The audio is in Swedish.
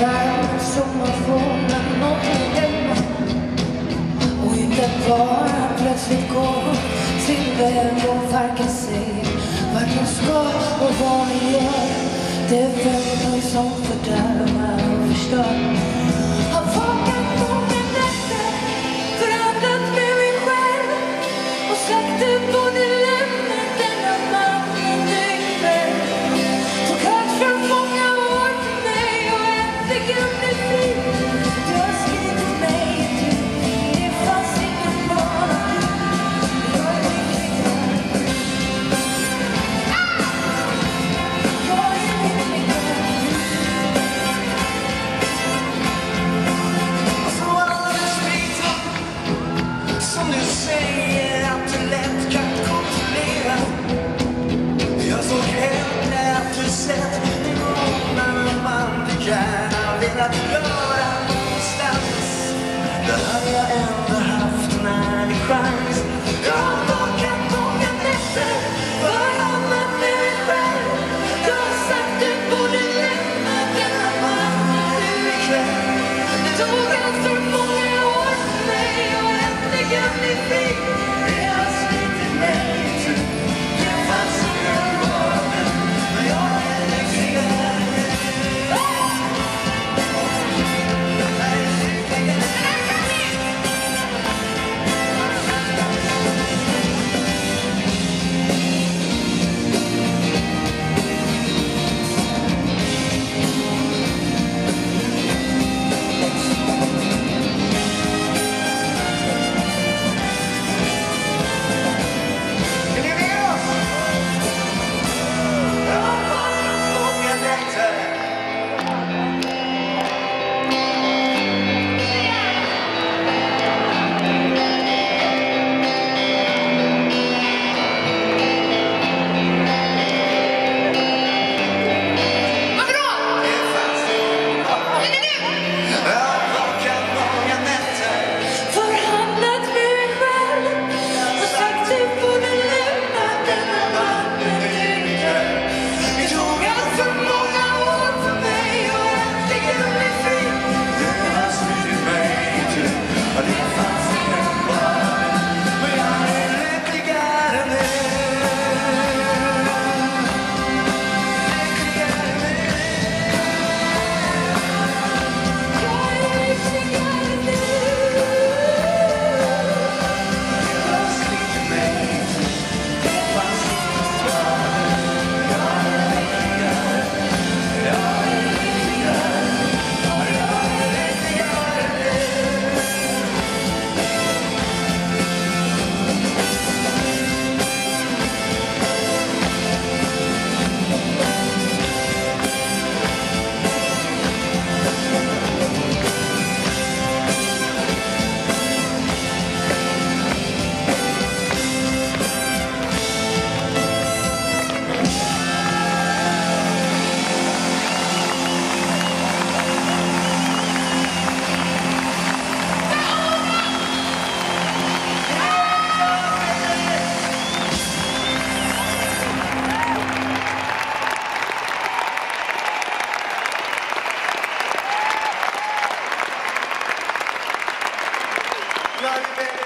värld som man får när någon är hemma och inte bara plötsligt gå till väg och varken ser vart man ska och vad man gör. Det är vänner som fördärvar och förstör do anything more than what may, or if they give me feet. Love you, baby.